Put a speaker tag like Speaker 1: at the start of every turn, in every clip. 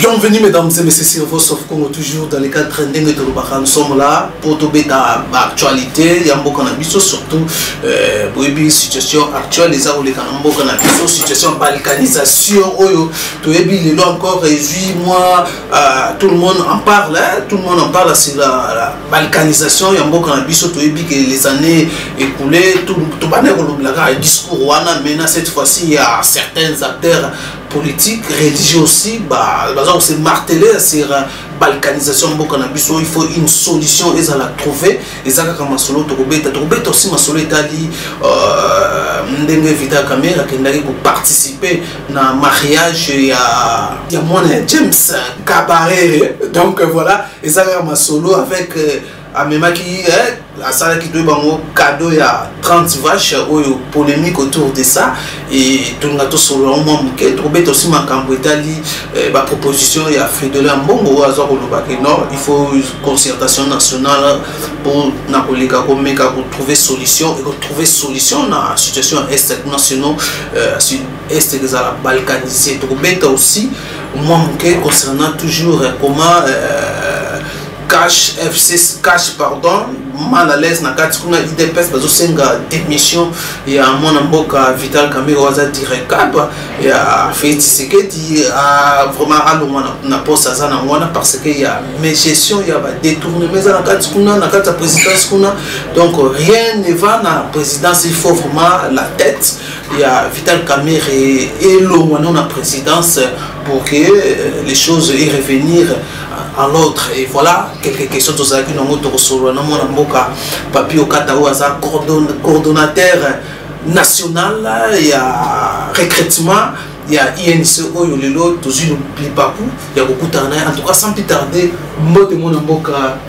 Speaker 1: Bienvenue mesdames et messieurs sur Voice of Congo toujours dans les cadres ndenge tolobaka nous sommes là pour tobeta actualité ya mboka na biso surtout euh, boyebi situation actuelle eza koleka na mboka na biso situation balkanisation oyo toyebi lelo encore ezwi mwa euh, tout le monde en parle hein? tout le monde en parle c'est la, la balkanisation ya mboka na biso toyebi ke les années écoulées tobandaki kolobela kaka discours wana mais na cette fois-ci ya certains acteurs politiques religieux aussi baza kose marteler sur euh, balkanisation ya mboka na biso il faut une solution ezala trouver eza kaka masolo tokobeta tokobeta aussi masolo etali euh, ndenge vita kamere akendaki koparticipe na mariage ya mwana ya james cabarere donc voilà eza kaka masolo avec euh, amemaki eh, asalaki toye bango cadeau ya 30 vache oyo polémique autour de ça et tolinga tosolola yango mwa moke tokobeta osi makambo etali eh, baproposition ya fridole ya mbongo oyo aza koloba ke non il faut concertation nationale mpo na koleka komeka kotrouve solution ekotrouve solution na situation ya est kuna sinon euh, est ezala balkanise tokobeta aussi mwa moke concernant toujours euh, comment euh, cash fc cash pardon mal à l'aise na kati kuna idps bazosenga démission ya mwana mboka vital kamere oyo aza direct cap ya fei tisekedi vraiment alongwa na poste aza na wana parce que ya mais gestion ya badétournement eza na kati kuna na kati ya présidence kuna donc rien ne va na présidence il faut vraiment la tête ya vital kamere elongwa no na présidence pour que euh, les choses e revenir à l'autre et voilà quelques questions tozalaki nango tokosolola na mwana mboka papi okata oyo aza coordonnateur national ya recrutement ya inc oyo lelo tozwi libaku ya kokutana na ye en tout cas sans plus tarder mbote mwana mboka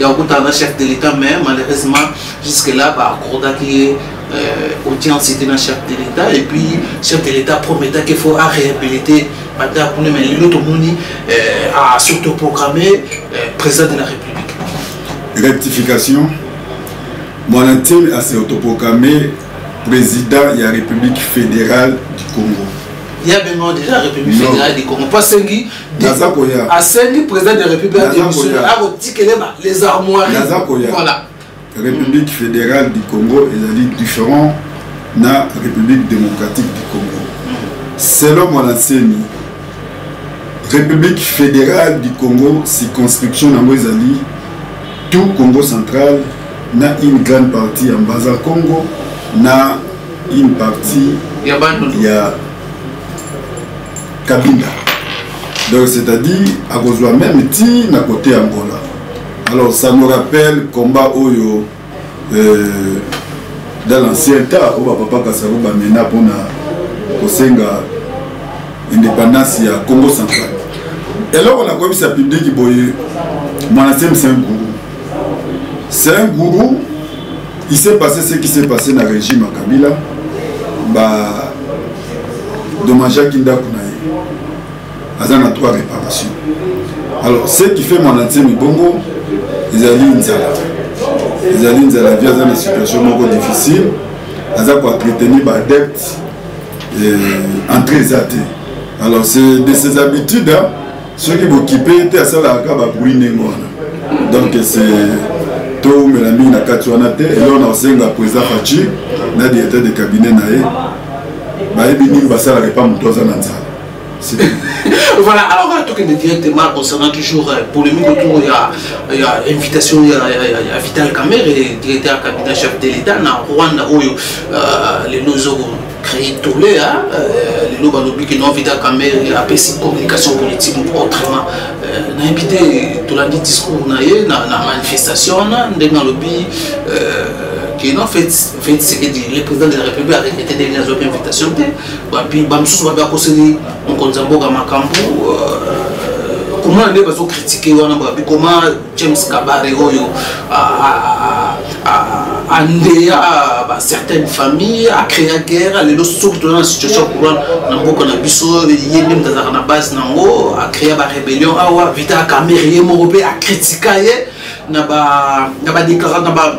Speaker 1: ya kokutana na chef de l'état mais malheureusement jusque là baakordaki ye euh, audience ete na chef de l'état et puis chef de l'état prometaki faut aréhabilite banda kuna mais lelo tomoni euh, surtout programme euh, président de la république
Speaker 2: rectification mwana ntini ase autoproclame président ya république fédérale du congo
Speaker 1: ya bengo déjà république fédérale du congo mpo asengi
Speaker 2: naza koya
Speaker 1: asengi président de république adémissionne akotikele ba les armoiries
Speaker 2: naza koya
Speaker 1: voilà
Speaker 2: république fédérale du congo ezali différent na république démocratique du congo selon mwana nsemi république fédérale du congo circonscription yango ezali tout congo central na une grande partie ya mbaza congo na une partie
Speaker 1: ya,
Speaker 2: ya kabinda donc c'est-à-dire akozwa meme ti na kote ya ngola alors ça me rappelle combat oyo euh, dans l'ancien temps oyo bapapa kasako bamena mpona kosenga indépendance ya congo central eloko nakoyebisa publiki boye mwana semi c'est un gourou c'est un gourou il s'est passé ce qui s'est passé na régime ya kabila ba dommageaki ndako na ye aza na trois réparation alors ce qui fait mwana ntie mibongo ezali nzala ezali nzala vi aza na situation moko difficile aza koentretenir badepte euh, entrée eza te alors c'est de ces habitudes hein, soki bokipe ye te asalaka ka babruit ndenge wana donc se toumela mingi na kati wana te eloko na kosenga président faci na directeur de cabinet na ye bayebi nini basalaka epa moto aza na nzala
Speaker 1: voilà alors euh, tokende directement concernant toujours euh, polémique autour ya ya invitation ya vital camere directeur cabinet chef de l'état na rwanda oyo euh, lelo ezoko Tole ya euh, lelo balobi ke non vida kamere apesi communication politique autrement euh, nayebi te tolandi discours na ye na manifestation wana ndenge alobi que non fait fait ce que dit le président de la république a regretté de nazo pe invitation te bapi ba mususu babi akoseli mokonzi ya mboka makambo euh, comment nde bazo critiquer wana babi comment James Kabare oyo andeya ba certaines familles acréa guerre lelo soki toza na situation kuna na mboka na biso ye nde moto azalaka na base na yango acréa ba rébellion awa vita kamere ye moko mpe akritika ye na ba na ba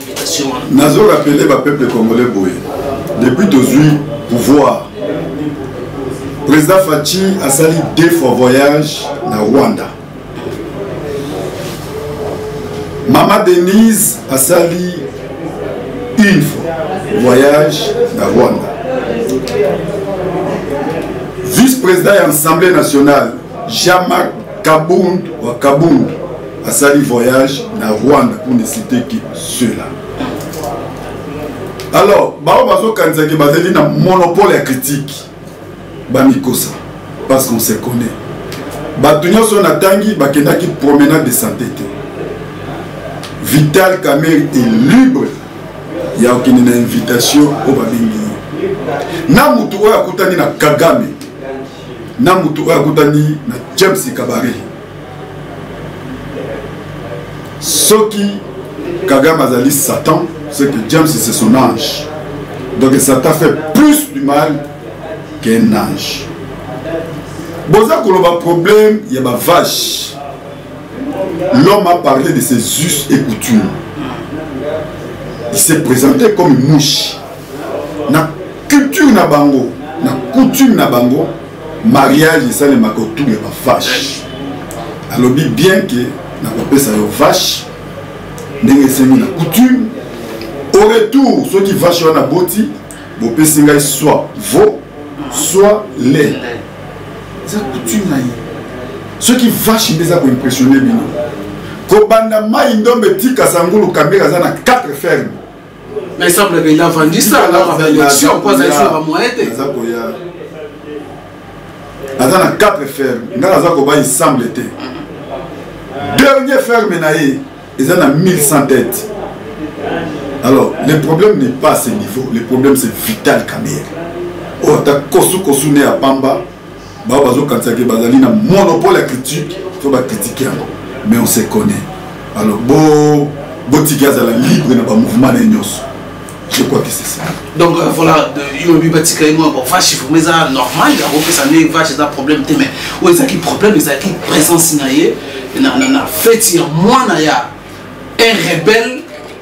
Speaker 1: nazo rappeler ba peuple congolais
Speaker 2: boye depuis tozwi pouvoir président faci asali deux fois voyage na rwanda mama denise asali une fois voyage na rwanda vice-président ya assemblée nationale Jean-Marc Kabund wa Kabund asali voyage na Rwanda pour ne citer que cela. Alors, bao bazokanisa ke bazali na monopole ya critique bamikosa parce qu'on se connaît. Bato nyonso oyo natangi bakendaki promenade de santé te. Vital Kamerhe est libre ya kokende na invitation oyo babengi ye na motu oyo akutani na Kagame na moto oyo akutani na james kabare soki kagame azali satan c'est que james c'est son ange donc satan fait plus du mal qu'un ange boza koloba problème ya bavache l'homme a parlé de ses us et coutumes il s'est présenté comme mouche culture na bango na coutume na bango mariage esalemaka autour ya bavache alobi bien ke nakopesa yo vache ndenge esengi na coutume au retour soki vache wana boti bopesi ngai soit veau soit lait eza coutume na ye soki vache nde eza koimpressionne bino kobanda mai ndombe tika sangulu kambeka aza na 4 ferme
Speaker 1: na esemble ke lavandisa alaka baelection po azali soka moyen te
Speaker 2: aza koya aza na 4 ferme ngai naza koba ensemble te dernier ferme na ye eza na 1100 tête alors le problème n'est pas à ce niveau le problème c'est vital kamere oyo ata kosukosu ne ya pamba bao bazokatisa ke bazali na monopole ya critique to bakritike yango mais on se connaît alors bo botiki azala libre na bamouvement na ye nyonso je crois que c'est ça
Speaker 1: donc euh, voilà yo oyebi batika ye moko vache vraimen eza normal akopesa nde vache eza problème te mais oyo ezalaki problème ezalaki présence na ye na feti ya mwana ya un rebelle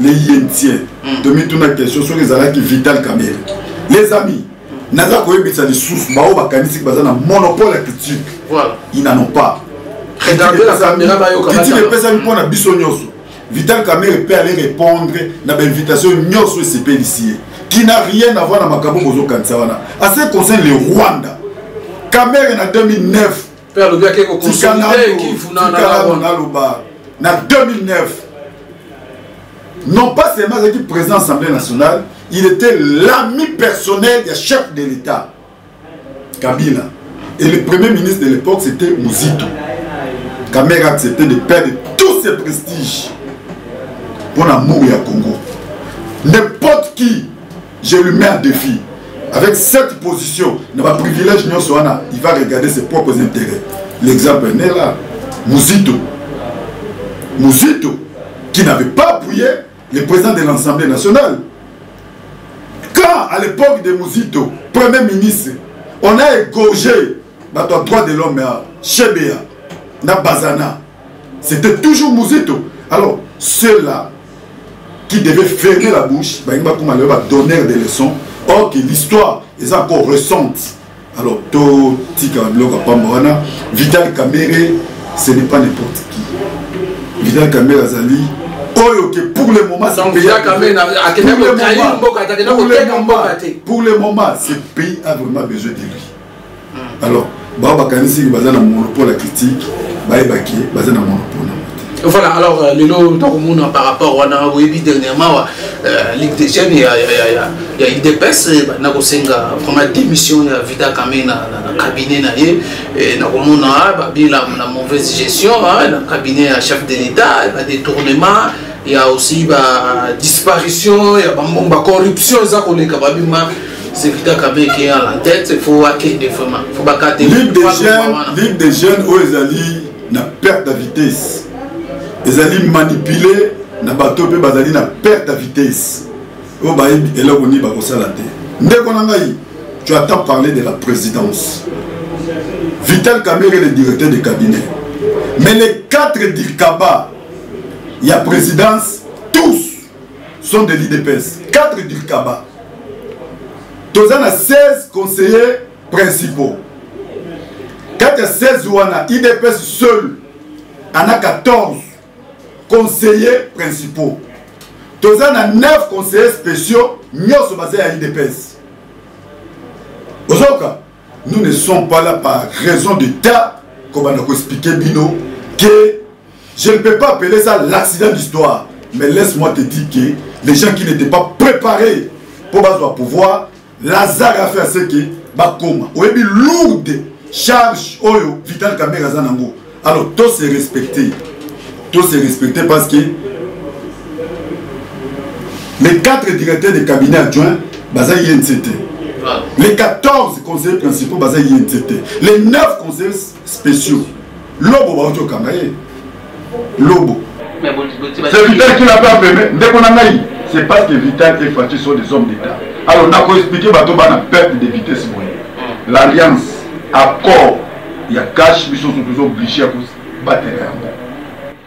Speaker 2: le yentien mm. tomituna question soki ezalaki vital kamere les amis naza koyebisa lisusu baoyo bakanisiki baza na monopole ya critique inano pas critique epesami mpo na biso nyonso vital kamere mpe ale répondre na bainvitation nyonso esepelisi ye qui n'a rien avoir na makambo bozokanisa wana ase concerne le rwanda kamere na 2009
Speaker 1: 2009
Speaker 2: tikanaaloba na 2009 non pas seulement azalaki président assemblée nationale il était l'ami personnel ya chef de l'état kabila et le premier ministre de l'époque c'était muzito Kamer a accepté de perdre tous ses prestiges pour l'amour et à Congo. N'importe qui, je lui mets un défi. Avec cette position, dans ma privilège, il va regarder ses propres intérêts. L'exemple est là. Mouzito. Mouzito, qui n'avait pas appuyé le président de l'Assemblée nationale. Quand, à l'époque de Mouzito, Premier ministre, on a égorgé, dans droit de l'homme, à Chebea, na bazana c'était toujours muzito alors ceux là qui devait fermer la bouche balingi bakoma lelo badonneur des leçons or que l'histoire eza encore récente alors totikaka biloko ya pamba wana vital kamere ce n'est pas n'importe qui vital kamere azali oyo ke pour le moment pour le moment ce pays a vraiment besoin de lui alors bao bakanisi baza na monopole ya critique bayebaki baza na monopole na
Speaker 1: voilà alors euh, lelo tokomona par rapport wana oyebi dernièrement wa euh, ligue des jeunes ya idps eh, na kosenga vraiment démission ya vida kame na cabinet na ye eh, nakomona ah, babila na mauvaise gestion ah, na cabinet ya chef de l'état eh, badétournement ya aussi badisparition ya bambomba corruption eza koleka babima c'est vita kabe qui est à la tête il faut akende vraiment faut bakate
Speaker 2: ligue des jeunes ligue des jeunes oyo ezali na perte ya vitesse ezali manipule na bato mpe bazali na perte ya vitesse oyo bayebi eloko nini bakosala te ndeko na ngai tu as tant parlé de la présidence vital kamere le directeur de cabinet mais les quatre dikaba ya présidence sont de l'idps 4 du kaba toza na 16 conseillers principaux kati ya 16 wana idps seul ana 14 conseillers principaux toza na 9 conseillers spéciaux nyonso baza ya idps ozoka nous ne sommes pas là par raison de ta kobanda koexplike bino ke je ne peux pas appeler ça l'accident d'histoire mais laisse moi te dire que les gens qui n'étaient pas préparés pour bazwa pouvoir lazare afe aseke bakoma oyebi lourde charge oyo vital kamer aza nango alors tose respecte tose respecte parce que les quatre directeurs de cabinet adjoint baza inct les 14 conseillers principaux baza inct les 9 conseillers spéciaux lobo bauti okanga ye lobo c'est vital qui l'a pas permet ndeko na ngai c'est parce que vital et faci sont des hommes d'état alors nako expliquer bato bana perte de vitesse boye mm. l'alliance accord ya cash biso so toza oblige ya kobatela yango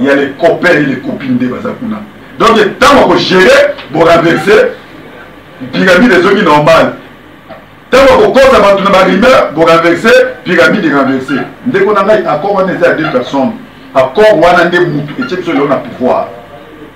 Speaker 1: il y a
Speaker 2: les copains et les copines nde baza kuna donc ntango akogere borenverse pyramide ezongi normal ntango akokosa bato na barumeur borenverse pyramide renverse ndeko na ngai accord wana eza ya deux personnes accord wana nde motu etie biso lelo na pouvoir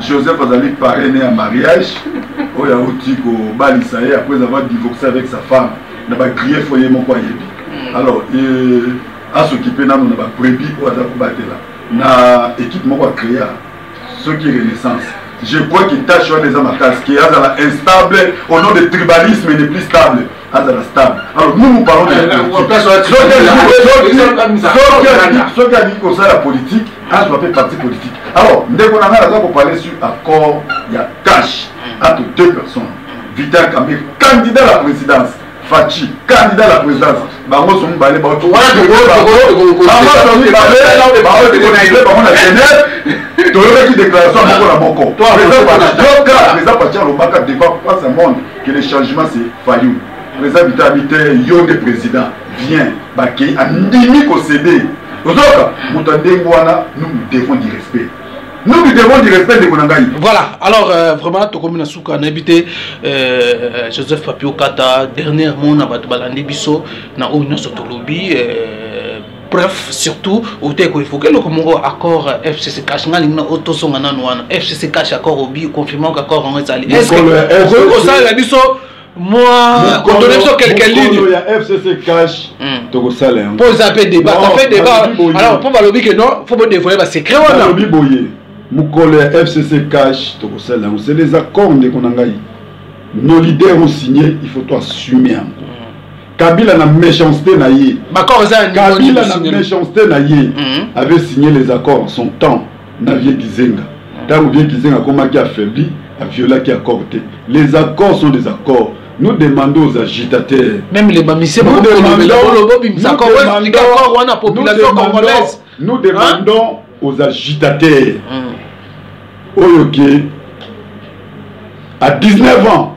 Speaker 2: Joseph azali parraine ya mariage oyo auti kobalisa ye après avoir divorcé avec sa femme na ba grief oyo ye moko ayebi hmm. alors asokipe nano na ba brebis oyo aza kobatela na équipe moko acrea soki renaissance je crois que tâche wana eza makasi ke azala instable au nom de tribalisme ne plus stable azala stable alors bino moparole soki alingi kosala politike azwa mpe parti politique alors ndeko na ngai aza kopale sur accord ya cash entre deux personnes vital kambe candidat la présidence faci candidat la présidence bango so mibale baobango na genève toyokaki déclaration moko na moko président faci alobaka devant prince monde que le changement c'est Fayou président Vita abi te yo nde président viens bakei andimi kosede ozoyoka moto ya ndenge wana nous nous devons du respect nous nous devons du respect ndeko na ngai
Speaker 1: voilà alors euh, vraiment tokomi na suka nayebi te euh, joseph papio kata dernièrement na bato balandi biso na oyo nyonso tolobi euh, preuve surtout ote ko évoquer le comme accord euh, FCC cash nga linga auto songa nanu wana FCC cash accord obi confirmant que accord en ezali est-ce que ko sala biso moi ko donner biso quelques lignes
Speaker 2: ya FCC cash hmm. to ko sala yango
Speaker 1: po ça fait débat ça fait débat alors po balobi que non faut pas dévoiler ba secret wana
Speaker 2: lobi boye mukolo ya FCC cash to ko sala yango c'est les accords ndeko na ngai nos leaders ont signé il faut toi assumer encore Kabila na méchanceté na ye.
Speaker 1: Bakor eza ya
Speaker 2: Kabila na méchanceté na ye mhm. avait signé les accords en son temps na vieux Kizenga. Tango vieux Kizenga akomaki affaibli, a violaki accord te. Les accords sont des accords. Nous demandons aux agitateurs.
Speaker 1: Même les bamisés, nous demandons,
Speaker 2: nous demandons hein? aux agitateurs. Hum. Oyoke, à 19 ans,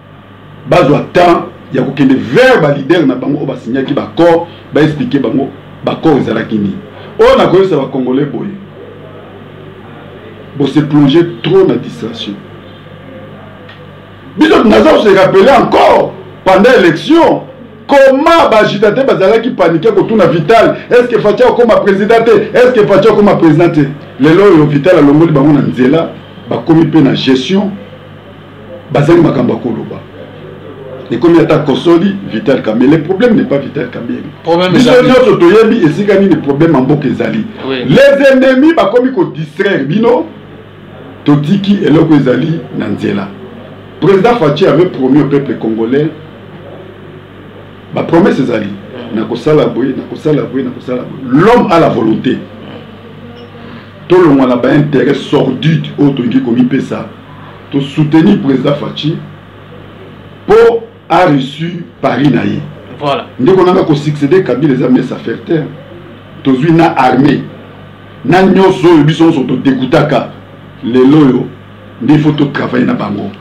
Speaker 2: bazwa temps ya kokende vers balider na bango oyo basignaki baccord baexplike bango baccord ezalaki nini oyo nakoyebisa bacongolais boye bose plonge trop na distraction biso naza kose rappele encore pendant élection comment baagitateur bazalaki panike kotuna vital est ce que fatia okoma président te est ce que fatia okoma président te lelo oyo vital alongoli bango na nzela bakomi mpe na gestion bazali makambo ya koloba ekomi ata kosoli vital kambi le problème n'est pas vital kambi biso nyonso toyebi esika nini problème ya mboka ezali les ennemis bakomi kodistraire bino totiki eloko ezali na nzela président faci avait promis au peuple congolais bapromesse ezali mm. nakosala boye nakosala boye nakosala boye l'homme a la volonté mm. tolongwa na baintérêt sordide oyo tolingi komipesa To soutenir président Fatshi pour a reçu Paris na ye.
Speaker 1: Voilà.
Speaker 2: Ndeko nanga ko succéder Kabila eza mais ça fait terre. Tozui na armée. Na nyoso oyo biso nyoso to dégoutaka. Lelo yo nde faut to travailler na bango.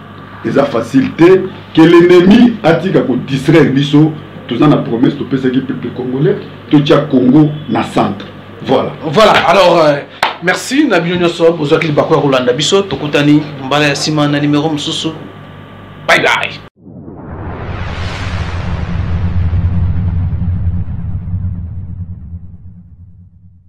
Speaker 2: Eza facile te que l'ennemi atika ko distraire biso toza na promesse topesaki peuple congolais totia Congo na centre. voilà
Speaker 1: voilà alors euh, merci na bino nyonso bozwaki libaku ya kolanda biso tokutani mbala ya nsima na nimero mosusu bye bye